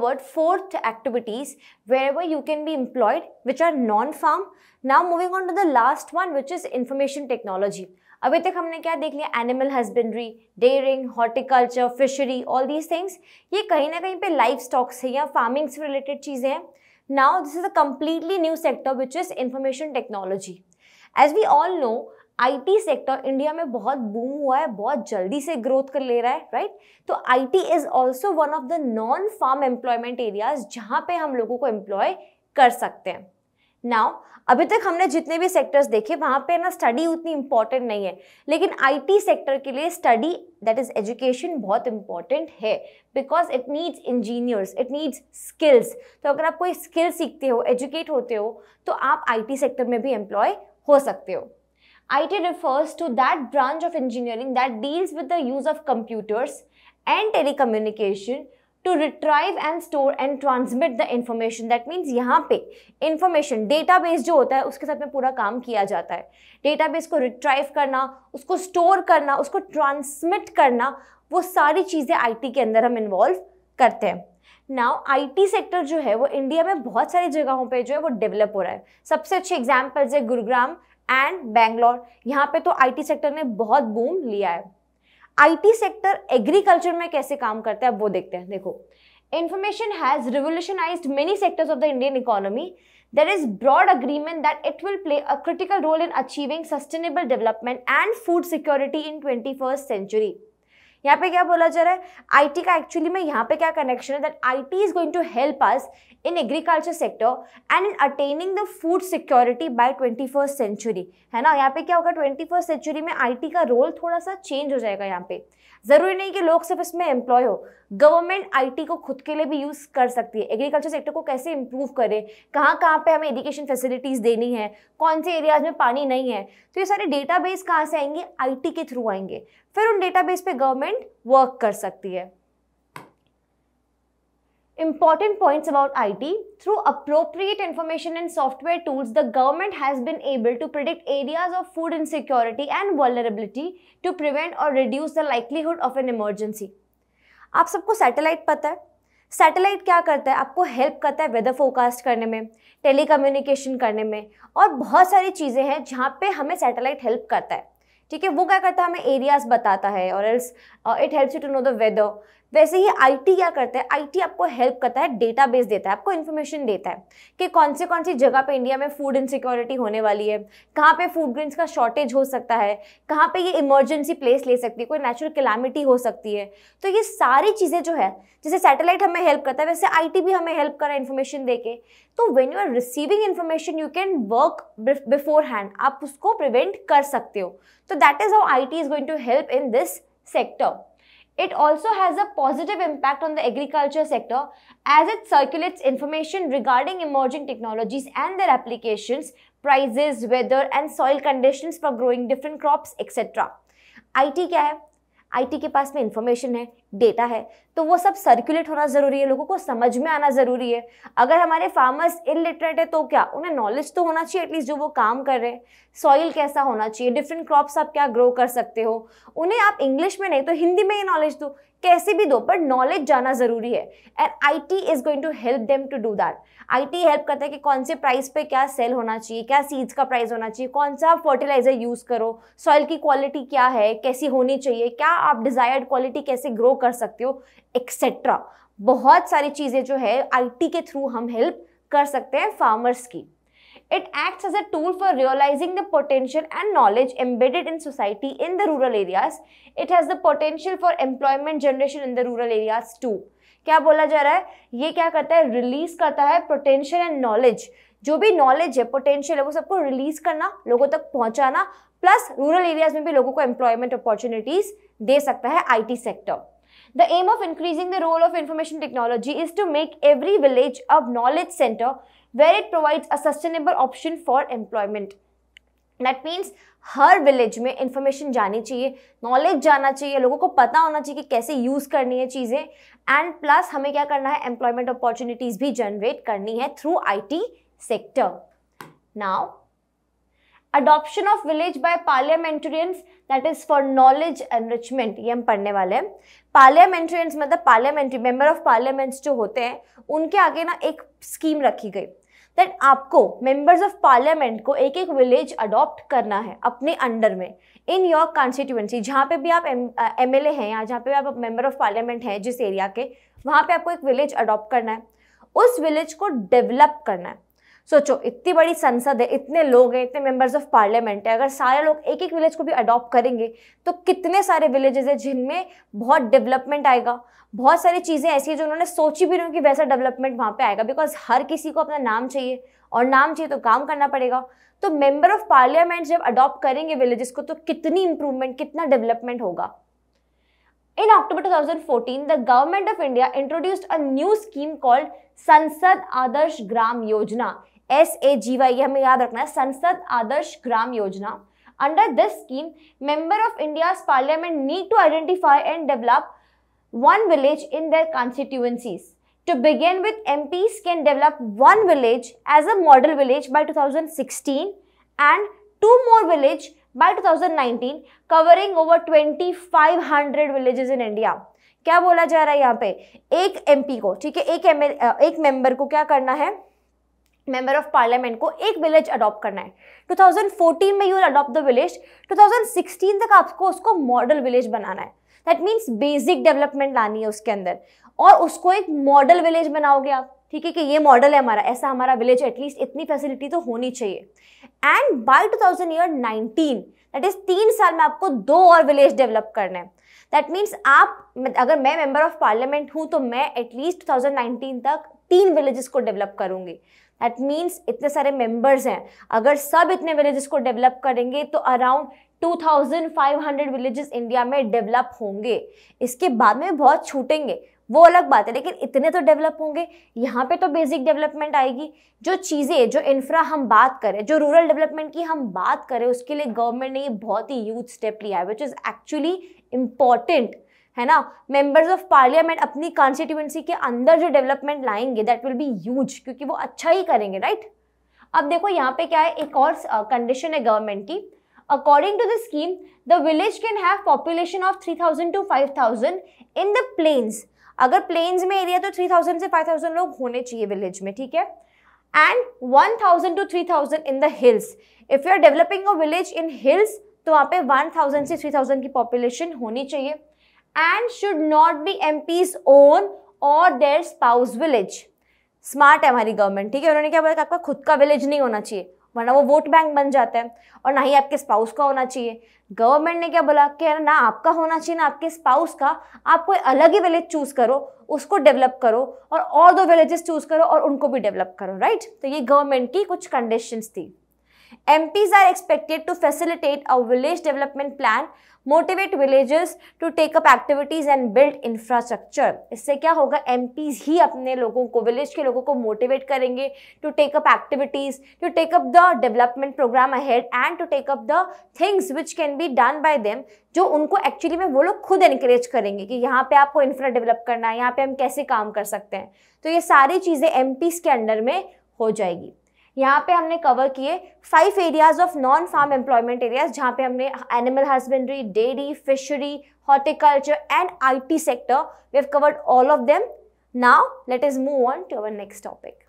covered fourth activities wherever you can be employed which are non-farm. Now moving on to the last one which is information technology. अभी तक हमने क्या देख लिया animal husbandry dairying horticulture fishery all these things ये कहीं ना कहीं पे लाइफ स्टॉक्स है या फार्मिंग से रिलेटेड चीज़ें हैं now this is a completely new sector which is information technology as we all know IT sector India में बहुत बूम हुआ है, बहुत जल्दी से ग्रोथ कर ले रहा है राइट तो IT is also one of the non farm employment areas जहाँ पे हम लोगों को एम्प्लॉय कर सकते हैं। नाउ अभी तक हमने जितने भी सेक्टर्स देखे, वहाँ पे ना स्टडी उतनी इंपॉर्टेंट नहीं है। लेकिन आईटी सेक्टर के लिए स्टडी दैट इज़ एजुकेशन बहुत इंपॉर्टेंट है। Because it needs engineers it needs skills तो अगर आप कोई स्किल सीखते हो एजुकेट होते हो तो आप आईटी सेक्टर में भी एम्प्लॉय हो सकते हो। IT refers to that branch of engineering that deals with the use of computers and telecommunication to retrieve and store and transmit the information that means यहाँ पे इंफॉर्मेशन डेटाबेस जो होता है, उसके साथ में पूरा काम किया जाता है। डेटाबेस को रिट्राइव करना, उसको स्टोर करना, उसको ट्रांसमिट करना, वो सारी चीज़ें आईटी के अंदर हम इन्वॉल्व करते हैं। नाउ आईटी सेक्टर जो है, वो इंडिया में बहुत सारी जगहों पे जो है, वो डेवलप हो रहा है। सबसे अच्छे एग्जाम्पल्स है गुरुग्राम एंड बैंगलोर यहाँ पे तो आईटी सेक्टर ने बहुत बूम लिया है। आईटी सेक्टर एग्रीकल्चर में कैसे काम करता है वो देखते हैं। देखो information has revolutionise many sectors of the Indian economy there is broad agreement that it will play a critical role in achieving sustainable development and food security in twenty century यहाँ पे क्या बोला जा रहा है? आईटी का actually में यहाँ पे क्या कनेक्शन है? That IT is going to help us in agriculture sector and in attaining the food security by twenty first century है ना? यहाँ पे क्या होगा? ट्वेंटी फ़र्स्ट सेंचुरी में आईटी का रोल थोड़ा सा चेंज हो जाएगा यहाँ पे। ज़रूरी नहीं कि लोग सिर्फ़ इसमें एम्प्लॉय हो। गवर्नमेंट आईटी को खुद के लिए भी यूज़ कर सकती है। एग्रीकल्चर सेक्टर को कैसे इंप्रूव करे? कहाँ कहाँ पे हमें एजुकेशन फैसिलिटीज़ देनी है? कौन से एरियाज़ में पानी नहीं है? तो ये सारे डेटाबेस कहाँ से आएँगे? आईटी के थ्रू आएँगे। फिर उन डेटाबेस पे गवर्नमेंट गवर्नमेंट वर्क कर सकती है. Important point about I T through appropriate information and software tools the government has been able to predict areas of food insecurity and vulnerability to prevent और reduce the livelihood of an emergency आप सबको satellite पता है? Satellite क्या करता है? आपको help करता है वेदर फोरकास्ट करने में टेलीकम्युनिकेशन करने में और बहुत सारी चीज़ें हैं जहाँ पे हमें सैटेलाइट हेल्प करता है. ठीक है? वो क्या करता है? हमें एरियाज़ बताता है और else it helps you to know the weather वैसे ही आईटी क्या करता है? आईटी आपको हेल्प करता है डेटाबेस देता है, आपको इन्फॉर्मेशन देता है कि कौन से कौन सी जगह पे इंडिया में फ़ूड इनसिक्योरिटी होने वाली है, कहाँ पे फ़ूड ग्रेन्स का शॉर्टेज हो सकता है, कहाँ पे ये इमरजेंसी प्लेस ले सकती है, कोई नेचुरल क्लामिटी हो सकती है। तो ये सारी चीज़ें जो है, जैसे सैटेलाइट हमें हेल्प करता है, वैसे आईटी भी हमें हेल्प करा इन्फॉर्मेशन दे के। तो when you are receiving information you can work beforehand आप उसको प्रिवेंट कर सकते हो। तो that is how I T is going to help in this sector It also has a positive impact on the agriculture sector as it circulates information regarding emerging technologies and their applications, prices, weather and soil conditions for growing different crops, etc. IT क्या है IT के पास में information है data है तो वो सब circulate होना ज़रूरी है, लोगों को समझ में आना ज़रूरी है। अगर हमारे फार्मर्स इलिटरेट है तो क्या? उन्हें नॉलेज तो होना चाहिए एटलीस्ट जो वो काम कर रहे हैं। सॉइल कैसा होना चाहिए डिफरेंट क्रॉप्स आप क्या ग्रो कर सकते हो? उन्हें आप इंग्लिश में नहीं तो हिंदी में ही नॉलेज दो। कैसे भी दो, पर नॉलेज जाना ज़रूरी है। And I T is going to help them to do that I T help करता है कि कौन से प्राइस पे क्या सेल होना चाहिए, क्या सीड्स का प्राइस होना चाहिए, कौन सा फर्टिलाइज़र यूज़ करो सॉइल की क्वालिटी क्या है, कैसी होनी चाहिए, क्या आप डिज़ायर्ड क्वालिटी कैसे ग्रो कर सकते हो एक्सेट्रा बहुत सारी चीज़ें जो है आईटी के थ्रू हम हेल्प कर सकते हैं फार्मर्स की। It acts as a tool for realizing the potential and knowledge embedded in society in the rural areas. It has the potential for employment generation in the rural areas too. क्या बोला जा रहा है ये क्या करता है रिलीज़ करता है पोटेंशियल एंड नॉलेज जो भी नॉलेज है पोटेंशियल है वो सबको रिलीज़ करना लोगों तक पहुंचाना प्लस रूरल एरियाज़ में भी लोगों को एम्प्लॉयमेंट अपॉर्चुनिटीज़ दे सकता है IT sector The aim of increasing the role of information technology is to make every village a knowledge center where it provides a sustainable option for employment. That means हर village में information जानी चाहिए knowledge जाना चाहिए लोगों को पता होना चाहिए कि कैसे यूज़ करनी है चीज़ें एंड प्लस हमें क्या करना है एम्प्लॉयमेंट अपॉर्चुनिटीज़ भी जनरेट करनी है through IT sector now adoption of village by parliamentarians that is for knowledge enrichment ये हम पढ़ने वाले हैं। पार्लियामेंटेरियंस मतलब पार्लियामेंट्री मेंबर ऑफ़ पार्लियामेंट्स जो होते हैं, उनके आगे ना एक स्कीम रखी गई। दैट आपको मेंबर्स ऑफ़ पार्लियामेंट को एक एक विलेज अडॉप्ट करना है, अपने अंडर में। इन योर कॉन्स्टिट्यूएंसी जहाँ पे भी आप एम एल ए हैं, या जहाँ पे भी आप मेंबर ऑफ़ पार्लियामेंट हैं, जिस एरिया के, वहाँ पे आपको एक विलेज अडॉप्ट करना है। उस विलेज को डेवलप करना है। सोचो इतनी बड़ी संसद है इतने लोग हैं इतने मेंबर्स ऑफ़ पार्लियामेंट है अगर सारे लोग एक एक विलेज को भी अडॉप्ट करेंगे तो कितने सारे विलेजेस हैं जिनमें बहुत डेवलपमेंट आएगा? बहुत सारी चीज़ें ऐसी हैं जो उन्होंने सोची भी नहीं कि वैसा डेवलपमेंट वहाँ पे आएगा बिकॉज़ हर किसी को अपना नाम चाहिए और नाम चाहिए तो काम करना पड़ेगा। तो मेंबर ऑफ़ पार्लियामेंट जब अडॉप्ट करेंगे विलेजेस को तो कितनी इंप्रूवमेंट कितना डेवलपमेंट होगा? In October 2014, the government of India introduced a new scheme called Sansad Adarsh Gram Yojana. S A G Y ये हमें याद रखना है, Sansad Adarsh Gram Yojana. Under this scheme member of India parliament need to identify and develop one village in their constituencies to begin with M Ps can develop one village as a model village by two thousand sixteen and two more village by two thousand nineteen covering over twenty five hundred villages in India क्या बोला जा रहा है यहाँ पे? एक M P को, ठीक है? एक एम एल एक मेंबर को क्या करना है? मेंबर ऑफ़ पार्लियामेंट को एक विलेज अडॉप्ट करना है। 2014 में you will adopt the village 2016 तक आपको उसको मॉडल विलेज बनाना है। दैट मीन्स बेसिक डेवलपमेंट लानी है उसके अंदर। और उसको एक मॉडल विलेज बनाओगे आप। ठीक है कि ये मॉडल है हमारा, ऐसा हमारा विलेज एटलीस्ट इतनी फैसिलिटी तो होनी चाहिए। And by two thousand year nineteen that is तीन साल में आपको दो और विलेज डेवलप करना है। दैट मीन्स आप, अगर मैं मेंबर ऑफ़ पार्लियामेंट हूँ तो मैं एटलीस्ट 2019 तक तीन विलेजेस को डेवलप करूँगी। दैट मीन्स इतने सारे मेंबर्स हैं। अगर सब इतने विलेजेस को डेवलप करेंगे तो अराउंड 2500 विलेजेस इंडिया में डेवलप होंगे। इसके बाद में बहुत छूटेंगे। वो अलग बात है, लेकिन इतने तो डेवलप होंगे। यहाँ पे तो बेसिक डेवलपमेंट आएगी। जो चीज़ें, जो इंफ्रा हम बात करें जो रूरल डेवलपमेंट की हम बात करें उसके लिए गवर्नमेंट ने ये बहुत ही यूथ स्टेप लिया है विच इज़ एक्चुअली इंपॉर्टेंट है ना? मेंबर्स ऑफ़ पार्लियामेंट अपनी कॉन्स्टिट्यूंसी के अंदर जो डेवलपमेंट लाएँगे दैट विल बी ह्यूज क्योंकि वो अच्छा ही करेंगे राइट अब देखो यहाँ पे क्या है एक और कंडीशन uh, है गवर्नमेंट की। According to the scheme the village can have population of 3000 to 5000 in the plains अगर प्लेन्स में एरिया तो 3000 से 5000 लोग होने चाहिए विलेज में ठीक है? And 1000 to 3000 in the hills if you are developing a village in hills तो वहाँ पे 1000 से 3000 की पॉपुलेशन होनी चाहिए। And should not be M Ps own और देयर स्पाउस विलेज स्मार्ट है हमारी गवर्नमेंट ठीक है? उन्होंने क्या बोला कि आपका खुद का विलेज नहीं होना चाहिए, वरना वो वोट बैंक बन जाता है और ना ही आपके स्पाउस का होना चाहिए। गवर्नमेंट ने क्या बोला कि ना आपका होना चाहिए, ना आपके स्पाउस का, आप कोई अलग ही विलेज चूज़ करो, उसको डेवलप करो और और दो विलेजेस चूज़ करो और उनको भी डेवलप करो राइट तो ये गवर्नमेंट की कुछ कंडीशंस थी। MPs are expected to facilitate a village development plan, motivate villagers to take up activities and build infrastructure. इससे क्या होगा? MPs ही अपने लोगों को विलेज के लोगों को मोटिवेट करेंगे to take up activities to take up the development programme ahead and to take up the things which can be done by them जो उनको एक्चुअली में वो लोग खुद एनकरेज करेंगे कि यहाँ पे आपको इंफ्रा डेवलप करना है यहाँ पे हम कैसे काम कर सकते हैं। तो ये सारी चीज़ें एम के अंडर में हो जाएगी। यहाँ पे हमने कवर किए five areas of non farm employment areas जहाँ पे हमने animal husbandry dairy fishery horticulture and IT sector we have covered all of them now let is move on to our next topic